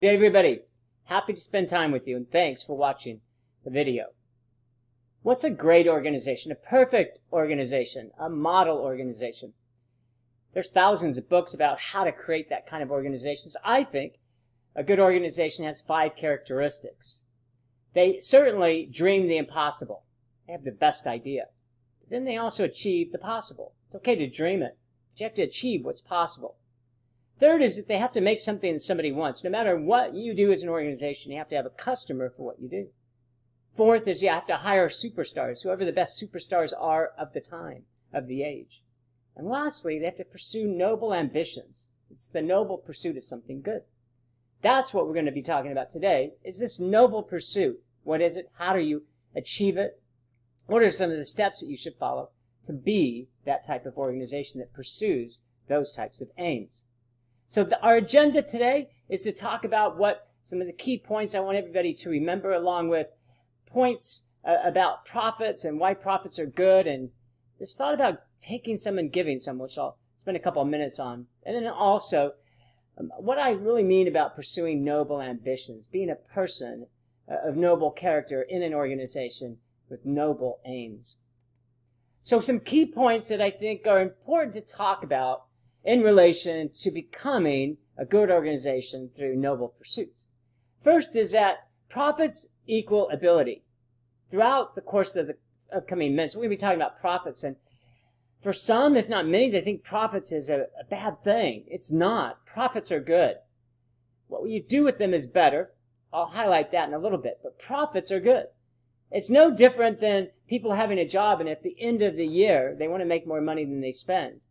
Hey everybody, happy to spend time with you and thanks for watching the video. What's a great organization? A perfect organization, a model organization. There's thousands of books about how to create that kind of organizations. I think a good organization has five characteristics. They certainly dream the impossible. They have the best idea. But then they also achieve the possible. It's okay to dream it, but you have to achieve what's possible. Third is that they have to make something that somebody wants. No matter what you do as an organization, you have to have a customer for what you do. Fourth is you have to hire superstars, whoever the best superstars are of the time, of the age. And lastly, they have to pursue noble ambitions. It's the noble pursuit of something good. That's what we're going to be talking about today, is this noble pursuit. What is it? How do you achieve it? What are some of the steps that you should follow to be that type of organization that pursues those types of aims? So the, our agenda today is to talk about what some of the key points I want everybody to remember along with points uh, about profits and why profits are good and this thought about taking some and giving some, which I'll spend a couple of minutes on. And then also um, what I really mean about pursuing noble ambitions, being a person uh, of noble character in an organization with noble aims. So some key points that I think are important to talk about in relation to becoming a good organization through noble pursuits. First is that profits equal ability. Throughout the course of the upcoming minutes, we're going to be talking about profits. And for some, if not many, they think profits is a, a bad thing. It's not. Profits are good. What you do with them is better. I'll highlight that in a little bit. But profits are good. It's no different than people having a job and at the end of the year, they want to make more money than they spend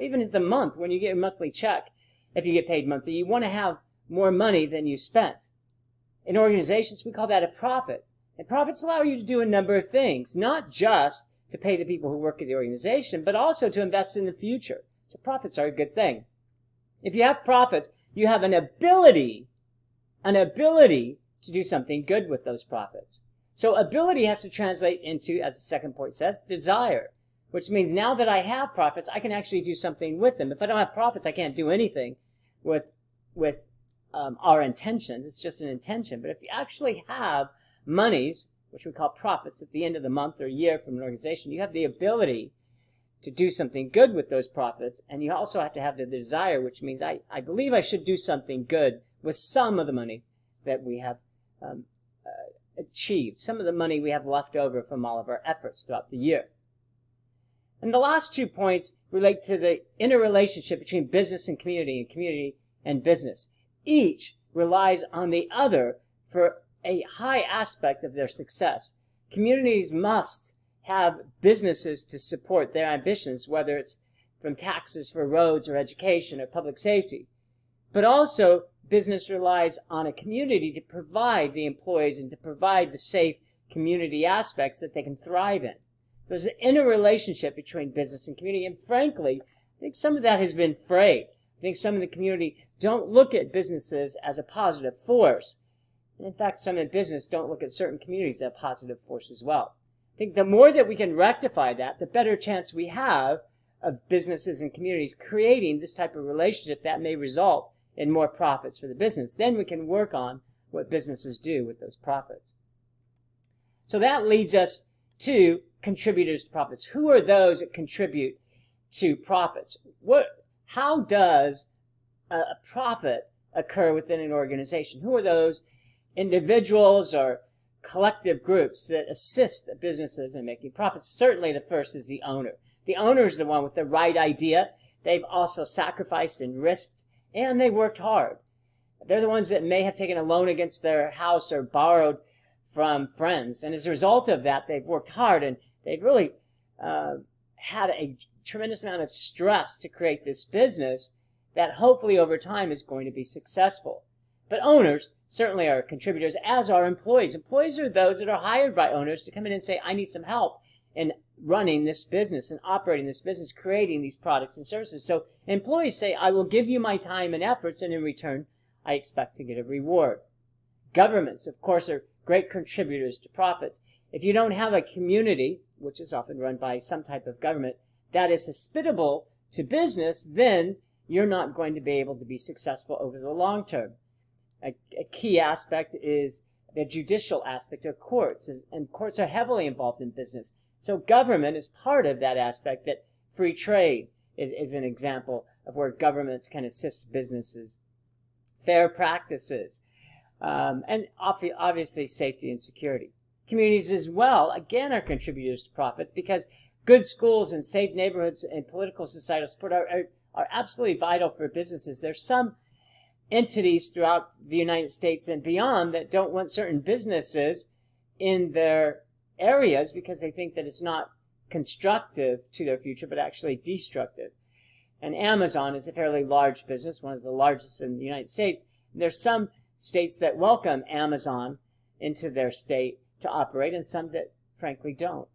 even at the month when you get a monthly check, if you get paid monthly, you want to have more money than you spent. In organizations, we call that a profit. And profits allow you to do a number of things, not just to pay the people who work at the organization, but also to invest in the future. So profits are a good thing. If you have profits, you have an ability, an ability to do something good with those profits. So ability has to translate into, as the second point says, desire which means now that I have profits, I can actually do something with them. If I don't have profits, I can't do anything with with um, our intentions. It's just an intention. But if you actually have monies, which we call profits, at the end of the month or year from an organization, you have the ability to do something good with those profits, and you also have to have the desire, which means I, I believe I should do something good with some of the money that we have um, uh, achieved, some of the money we have left over from all of our efforts throughout the year. And the last two points relate to the interrelationship between business and community and community and business. Each relies on the other for a high aspect of their success. Communities must have businesses to support their ambitions, whether it's from taxes for roads or education or public safety. But also, business relies on a community to provide the employees and to provide the safe community aspects that they can thrive in. There's an interrelationship between business and community. And frankly, I think some of that has been frayed. I think some in the community don't look at businesses as a positive force. And in fact, some in business don't look at certain communities as a positive force as well. I think the more that we can rectify that, the better chance we have of businesses and communities creating this type of relationship that may result in more profits for the business. Then we can work on what businesses do with those profits. So that leads us to contributors to profits. Who are those that contribute to profits? What, how does a, a profit occur within an organization? Who are those individuals or collective groups that assist businesses in making profits? Certainly the first is the owner. The owner is the one with the right idea. They've also sacrificed and risked, and they worked hard. They're the ones that may have taken a loan against their house or borrowed from friends. And as a result of that, they've worked hard and they've really uh, had a tremendous amount of stress to create this business that hopefully over time is going to be successful. But owners certainly are contributors, as are employees. Employees are those that are hired by owners to come in and say, I need some help in running this business and operating this business, creating these products and services. So employees say, I will give you my time and efforts, and in return, I expect to get a reward. Governments, of course, are great contributors to profits. If you don't have a community, which is often run by some type of government, that is hospitable to business, then you're not going to be able to be successful over the long term. a, a key aspect is the judicial aspect of courts, and courts are heavily involved in business. So government is part of that aspect that free trade is, is an example of where governments can assist businesses. Fair practices, um, and obviously safety and security. Communities as well, again, are contributors to profits because good schools and safe neighborhoods and political societal support are, are, are absolutely vital for businesses. There's some entities throughout the United States and beyond that don't want certain businesses in their areas because they think that it's not constructive to their future, but actually destructive. And Amazon is a fairly large business, one of the largest in the United States. There's some states that welcome Amazon into their state to operate and some that frankly don't.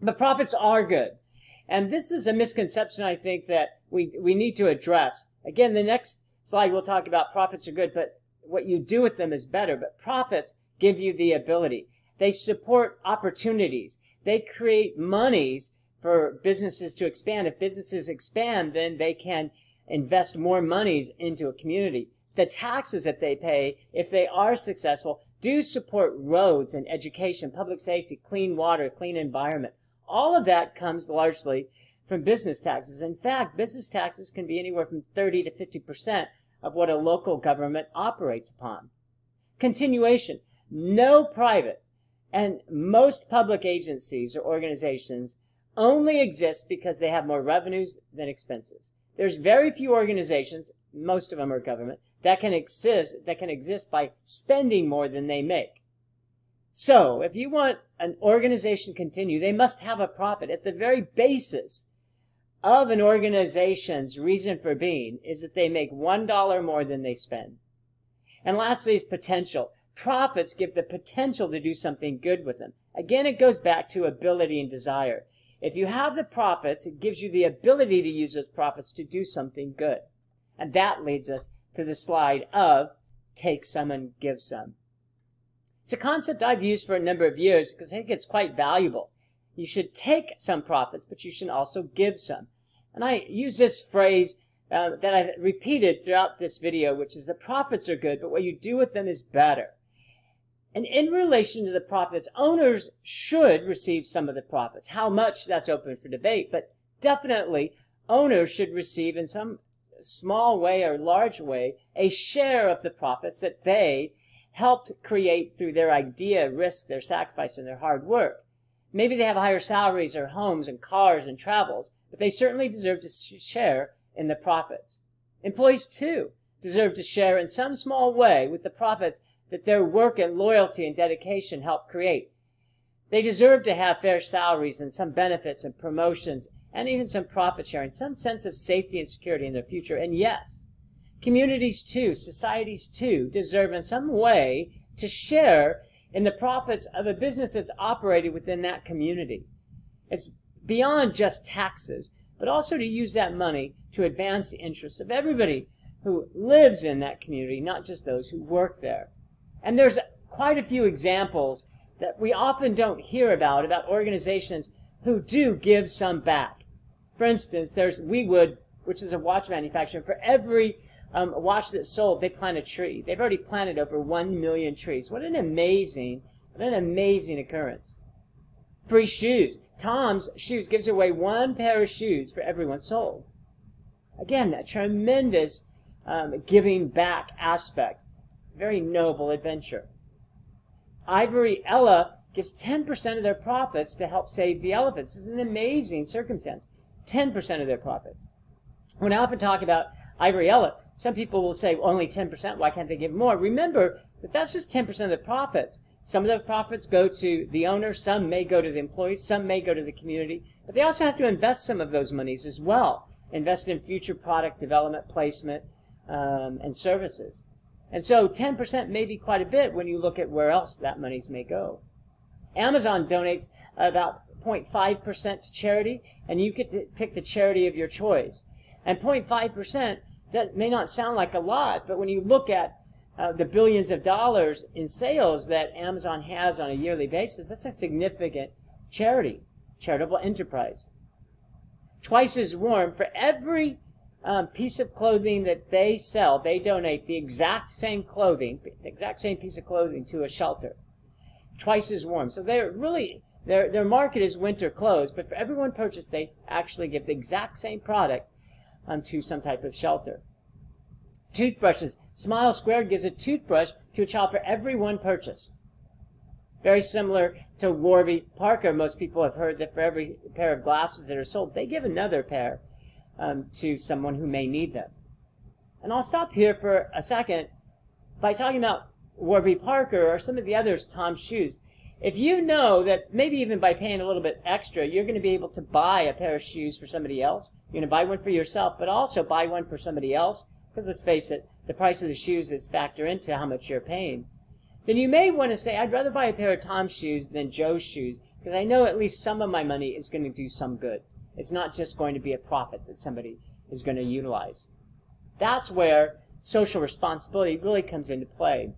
But profits are good. And this is a misconception I think that we, we need to address. Again, the next slide we'll talk about profits are good, but what you do with them is better. But profits give you the ability. They support opportunities. They create monies for businesses to expand. If businesses expand, then they can invest more monies into a community. The taxes that they pay, if they are successful, do support roads and education, public safety, clean water, clean environment. All of that comes largely from business taxes. In fact, business taxes can be anywhere from 30 to 50 percent of what a local government operates upon. Continuation. No private and most public agencies or organizations only exist because they have more revenues than expenses. There's very few organizations, most of them are government, that can exist that can exist by spending more than they make. So, if you want an organization to continue, they must have a profit. At the very basis of an organization's reason for being is that they make $1 more than they spend. And lastly is potential. Profits give the potential to do something good with them. Again, it goes back to ability and desire. If you have the profits, it gives you the ability to use those profits to do something good. And that leads us to the slide of take some and give some. It's a concept I've used for a number of years because I think it's quite valuable. You should take some profits, but you should also give some. And I use this phrase uh, that I've repeated throughout this video, which is the profits are good, but what you do with them is better. And in relation to the profits, owners should receive some of the profits. How much, that's open for debate, but definitely owners should receive in some small way or large way a share of the profits that they helped create through their idea, risk, their sacrifice, and their hard work. Maybe they have higher salaries or homes and cars and travels, but they certainly deserve to share in the profits. Employees, too, deserve to share in some small way with the profits that their work and loyalty and dedication help create. They deserve to have fair salaries and some benefits and promotions and even some profit sharing, some sense of safety and security in their future. And yes, communities too, societies too, deserve in some way to share in the profits of a business that's operated within that community. It's beyond just taxes, but also to use that money to advance the interests of everybody who lives in that community, not just those who work there. And there's quite a few examples that we often don't hear about, about organizations who do give some back. For instance, there's Wewood, which is a watch manufacturer. For every um, watch that's sold, they plant a tree. They've already planted over one million trees. What an amazing, what an amazing occurrence. Free shoes. Tom's Shoes gives away one pair of shoes for everyone sold. Again, a tremendous um, giving back aspect very noble adventure. Ivory Ella gives 10% of their profits to help save the elephants. Is an amazing circumstance. 10% of their profits. When I often talk about Ivory Ella, some people will say only 10%, why can't they give more? Remember that that's just 10% of the profits. Some of the profits go to the owner, some may go to the employees, some may go to the community, but they also have to invest some of those monies as well. Invest in future product development, placement, um, and services. And so 10% may be quite a bit when you look at where else that monies may go. Amazon donates about 0.5% to charity, and you get to pick the charity of your choice. And 0.5% that may not sound like a lot, but when you look at uh, the billions of dollars in sales that Amazon has on a yearly basis, that's a significant charity, charitable enterprise. Twice as warm for every um, piece of clothing that they sell, they donate the exact same clothing, the exact same piece of clothing to a shelter, twice as warm. So they're really their their market is winter clothes, but for every one purchase, they actually give the exact same product um, to some type of shelter. Toothbrushes. Smile Squared gives a toothbrush to a child for every one purchase. Very similar to Warby Parker. Most people have heard that for every pair of glasses that are sold, they give another pair um, to someone who may need them. And I'll stop here for a second by talking about Warby Parker or some of the others, Tom's Shoes. If you know that maybe even by paying a little bit extra, you're going to be able to buy a pair of shoes for somebody else, you're going to buy one for yourself, but also buy one for somebody else, because let's face it, the price of the shoes is factor into how much you're paying then you may want to say, I'd rather buy a pair of Tom's shoes than Joe's shoes because I know at least some of my money is going to do some good. It's not just going to be a profit that somebody is going to utilize. That's where social responsibility really comes into play.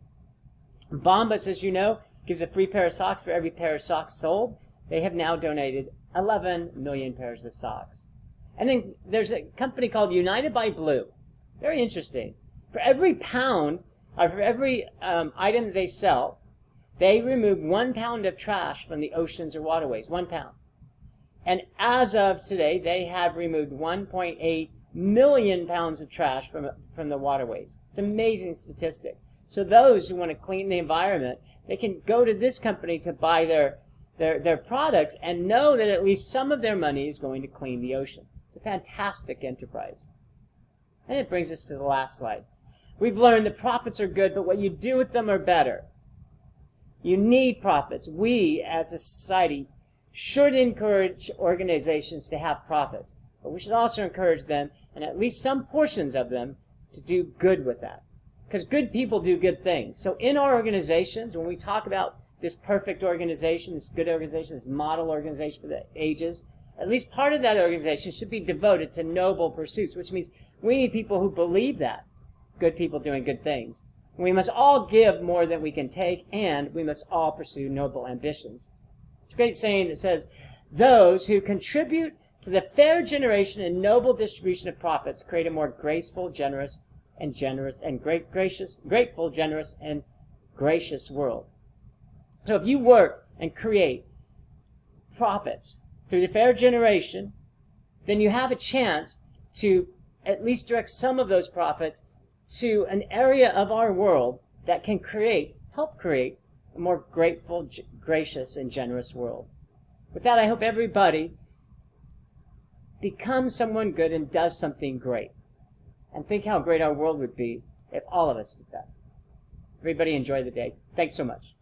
Bombas, as you know, gives a free pair of socks for every pair of socks sold. They have now donated 11 million pairs of socks. And then there's a company called United by Blue. Very interesting. For every pound uh, for every um, item that they sell, they remove one pound of trash from the oceans or waterways. One pound. And as of today, they have removed 1.8 million pounds of trash from, from the waterways. It's an amazing statistic. So those who want to clean the environment, they can go to this company to buy their, their, their products and know that at least some of their money is going to clean the ocean. It's a fantastic enterprise. And it brings us to the last slide. We've learned that profits are good, but what you do with them are better. You need profits. We, as a society, should encourage organizations to have profits, but we should also encourage them, and at least some portions of them, to do good with that. Because good people do good things. So in our organizations, when we talk about this perfect organization, this good organization, this model organization for the ages, at least part of that organization should be devoted to noble pursuits, which means we need people who believe that good people doing good things. We must all give more than we can take, and we must all pursue noble ambitions. It's a great saying that says, Those who contribute to the fair generation and noble distribution of profits create a more graceful, generous, and generous and great gracious, grateful, generous, and gracious world. So if you work and create profits through the fair generation, then you have a chance to at least direct some of those profits to an area of our world that can create, help create, a more grateful, gracious, and generous world. With that, I hope everybody becomes someone good and does something great. And think how great our world would be if all of us did that. Everybody enjoy the day. Thanks so much.